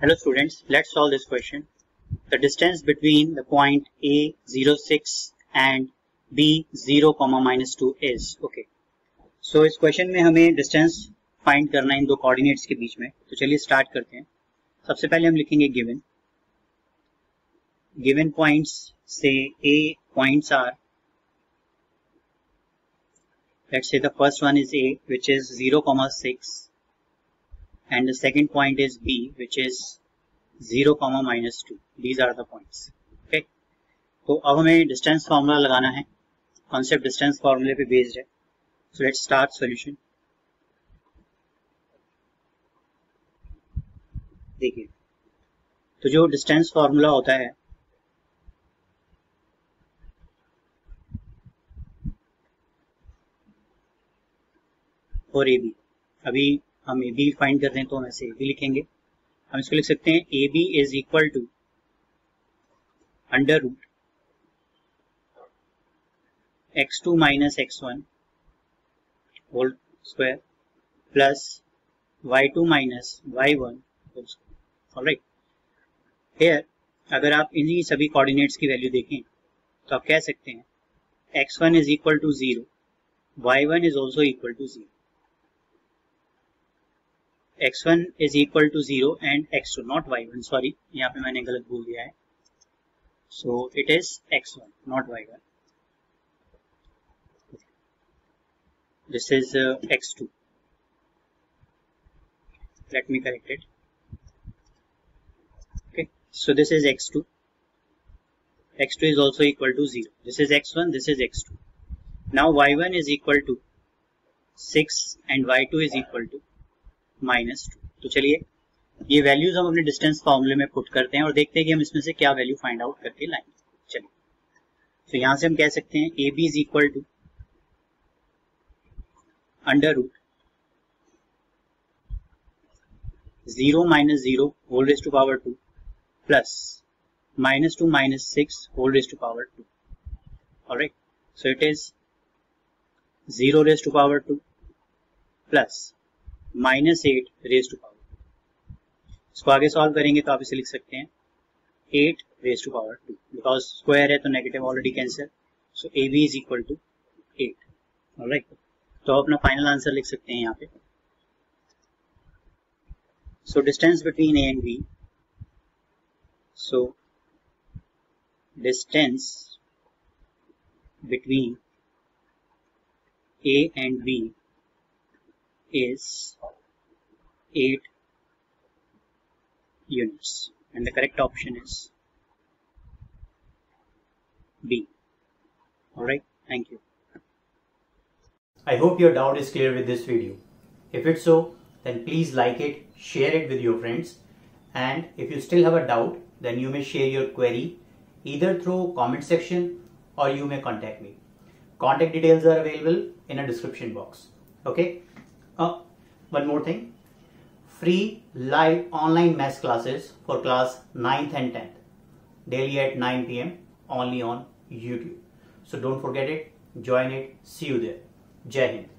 Hello students, let's solve this question. The distance between the point A 06 and B 0, minus 2 is okay. So इस question में हमें distance find करना है इन दो coordinates के बीच में तो चलिए स्टार्ट करते हैं सबसे पहले हम लिखेंगे गिवन गिवन पॉइंट्स से A points are let's say the first one is A which is 0 comma 6 and the second point is B, which is 0 comma minus 2 these are the points. Okay? तो अब हमें distance formula लगाना है। Concept distance फार्मूले पे based है। So let's start solution देखिए। तो जो डिस्टेंस फार्मूला होता है, और ए बी अभी हम ए बी फाइंड कर हैं तो हम ऐसे बी लिखेंगे। हम इसको लिख सकते हैं A B is equal to under root x two minus x one whole square plus y two minus y one whole square अगर आप इन्हीं सभी कोऑर्डिनेट्स की वैल्यू देखें तो आप कह सकते हैं x one is equal to zero y one is also equal to zero x1 is equal to 0 and x2 not y1 sorry यहाँ पे मैंने गलत बोल दिया है so it is x1 not y1 this is uh, x2 let me correct it okay so this is x2 x2 is also equal to 0 this is x1 this is x2 now y1 is equal to 6 and y2 is equal to minus two तो चलिए, ये values हम अपने distance फॉर्मूले में put करते हैं और देखते हैं कि हम इसमें से क्या वैल्यू फाइंड आउट करके लाएँगे। चलिए तो यहाँ से हम कह सकते हैं A B is equal to under root zero minus zero whole raise to power two plus minus two minus six whole raise to power two alright so it is zero raise to power two plus minus eight raise to power इसको आगे solve करेंगे तो आप इसे लिख सकते हैं eight raise to power two because square है तो negative already cancel so A B is equal to eight right तो आप अपना फाइनल आंसर लिख सकते हैं यहाँ पे. So distance between a and b. So distance between a and b is 8 units and the correct option is B. Alright, thank you. I hope your doubt is clear with this video. If it's so, then please like it, share it with your friends and if you still have a doubt, then you may share your query either through comment section or you may contact me. Contact details are available in a description box. Okay. Uh, one more thing. Free live online maths classes for class 9th and 10th. Daily at 9 pm only on YouTube. So don't forget it. Join it. See you there. Jai Hind.